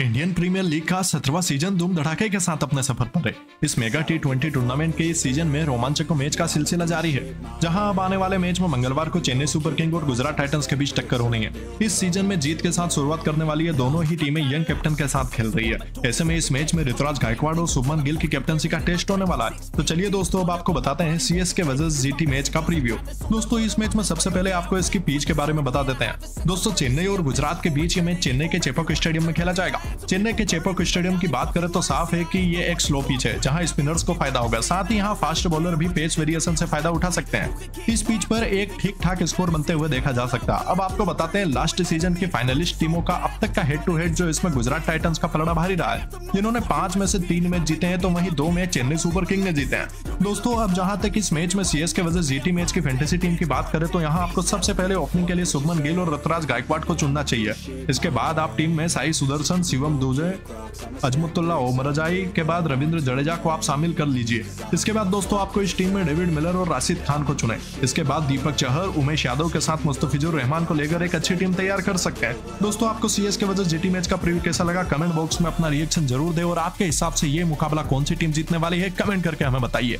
Indian premiere league का सत्रवा season धूम धड़ाके के साथ अपने सफ़र पर है। इस मेगा टी ट्वेंटी टूर्नामेंट के इस सीज़न में रोमांचक मैच का सिलसिला जारी है, जहाँ अब आने वाले मैच में मंगलवार को चेन्नई सुपर किंग और गुजरात टाइटंस के बीच टक्कर होनी है। इस सीज़न में जीत के साथ शुरुआत करने वाली है दोनों ही टीमें यंग कैप्टन के साथ खेल रही है। ऐसे में इस मैच में ऋतुराज गायकवाड़ और शुभमन गिल की कैप्टनसी का टेस्ट होने वाला है। तो चलिए दोस्तों, अब आपको बताते हैं C S K versus GT match का प्रीव्यू दोस्तों, इस मैच में सबसे पहले आपको इसकी पिच के बारे में बता देते हैं। दोस्तों, चेन्नई और गुजरात के बीच ये मैच चेन्नई के चेपक स्टेडियम में खेला जाएगा। चेन्नई के चेपक स्टेडियम की बात करें तो साफ़ है कि ये एक स्लो पिच है, जहाँ स्पिनर्स को फ़ायदा होगा। साथ ही यहाँ फास्ट बॉलर भी पेस वेरिएशन से फ़ायदा उठा सकते हैं। इस पिच पर एक ठीक ठाक स्कोर बनते हुए देखा जा सकता। है अब आपको बताते हैं लास्ट सीज़न की फाइनलिस्ट टीमों का अब तक का हेड टू हेड जो इसमें गुजरात टाइटन्स का पलड़ा भारी रहा है। जिन्होंने पाँच में से तीन मैच जीते हैं तो वही दो मैच चेन्नई सुपर किंग ने जीते हैं। दोस्तों, अब जहाँ तक इस मैच में सीएस के वजह जीटी मैच की फैंटेसी टीम की बात करें तो यहाँ आपको सबसे पहले ओपनिंग के लिए सुभमन गिल और रतराज गायकवाड़ को चुनना चाहिए। इसके बाद आप टीम में साई सुदर्शन शिवम दूजे अजमुत अब्दुल्ला ओमरजाई के बाद रविंद्र जडेजा को आप शामिल कर लीजिए। इसके बाद दोस्तों आपको इस टीम में डेविड मिलर और राशिद खान को चुने। इसके बाद दीपक चहर, उमेश यादव के साथ मुस्तफिजुर रहमान को लेकर एक अच्छी टीम तैयार कर सकते हैं। दोस्तों आपको सीएस के वजह जीटी मैच का प्रीव्यू कैसा लगा? कमेंट बॉक्स में अपना रिएक्शन ज़रूर दे और आपके हिसाब से ये मुकाबला कौन सी टीम जीतने वाली है? कमेंट करके हमें बताइए।